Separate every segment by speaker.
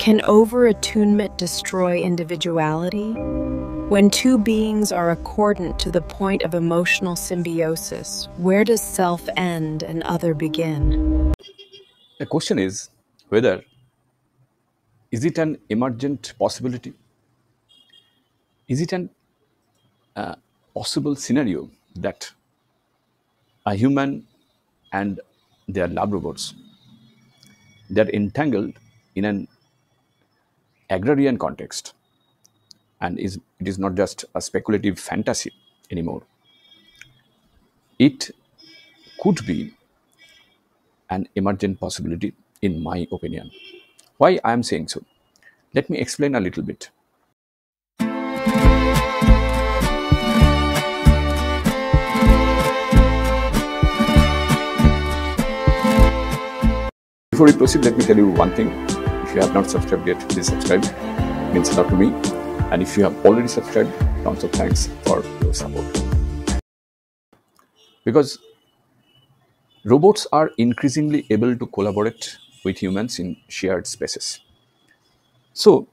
Speaker 1: Can over attunement destroy individuality? When two beings are accordant to the point of emotional symbiosis, where does self end and other begin?
Speaker 2: The question is whether is it an emergent possibility? Is it an uh, possible scenario that a human and their love robots they are entangled in an agrarian context and is, it is not just a speculative fantasy anymore. It could be an emergent possibility in my opinion. Why I am saying so? Let me explain a little bit. Before we proceed, let me tell you one thing. If you have not subscribed yet, please subscribe. It means a lot to me. And if you have already subscribed, of thanks for your support. Because robots are increasingly able to collaborate with humans in shared spaces. So,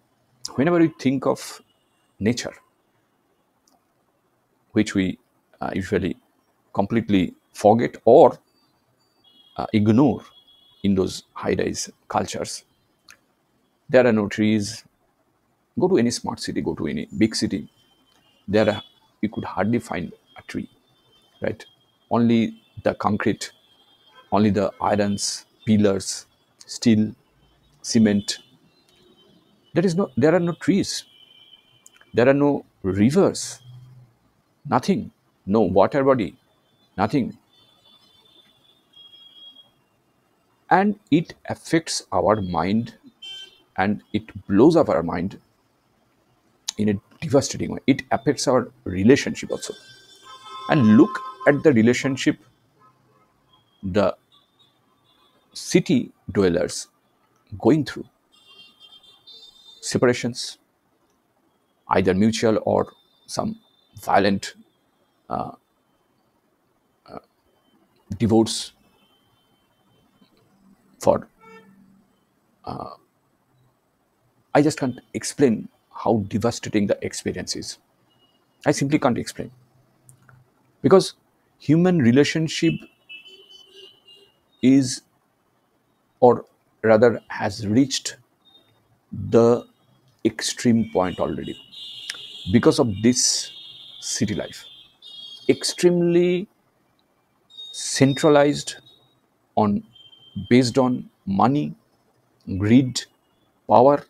Speaker 2: whenever we think of nature, which we uh, usually completely forget or uh, ignore in those high-rise cultures, there are no trees. Go to any smart city, go to any big city, there are, you could hardly find a tree, right? Only the concrete, only the irons, pillars, steel, cement. There is no, there are no trees. There are no rivers. Nothing. No water body. Nothing. And it affects our mind and it blows up our mind in a devastating way. It affects our relationship also. And look at the relationship the city dwellers going through separations, either mutual or some violent uh, uh, divorce for uh, I just can't explain how devastating the experience is. I simply can't explain. Because human relationship is or rather has reached the extreme point already because of this city life extremely centralized on based on money greed power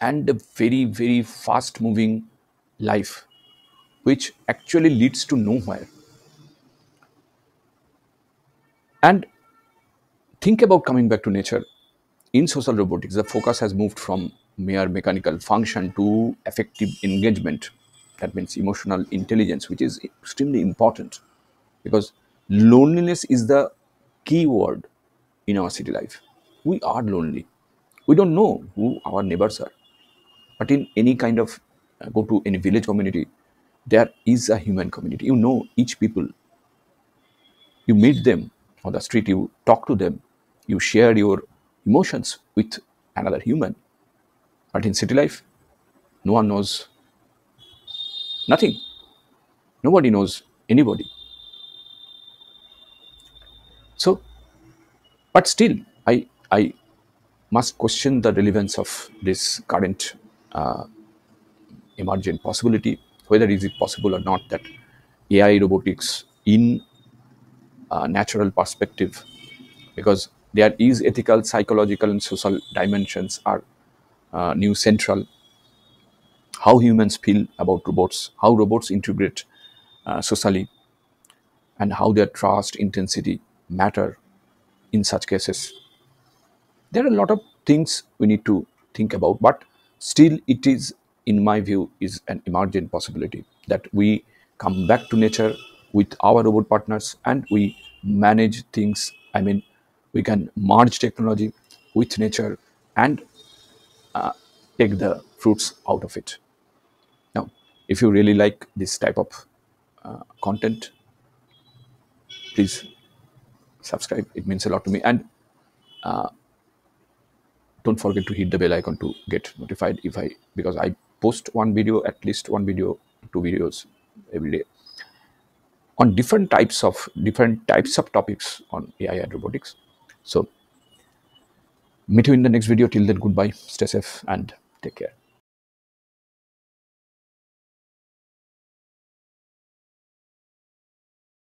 Speaker 2: and a very very fast moving life which actually leads to nowhere and think about coming back to nature. In social robotics, the focus has moved from mere mechanical function to effective engagement. That means emotional intelligence, which is extremely important because loneliness is the key word in our city life. We are lonely. We don't know who our neighbors are. But in any kind of uh, go to any village community, there is a human community. You know each people. You meet them on the street, you talk to them, you share your emotions with another human. But in city life, no one knows nothing. Nobody knows anybody. So, but still, I, I must question the relevance of this current uh, emergent possibility, whether is it possible or not that AI robotics in natural perspective, because there is ethical, psychological, and social dimensions are uh, new central. How humans feel about robots, how robots integrate uh, socially, and how their trust intensity matter in such cases. There are a lot of things we need to think about, but still, it is, in my view, is an emergent possibility that we come back to nature with our robot partners and we manage things. I mean, we can merge technology with nature and uh, take the fruits out of it. Now, if you really like this type of uh, content, please subscribe. It means a lot to me. And uh, don't forget to hit the bell icon to get notified if i because i post one video at least one video two videos every day on different types of different types of topics on ai and robotics. So meet you in the next video. Till then goodbye. Stay safe and take care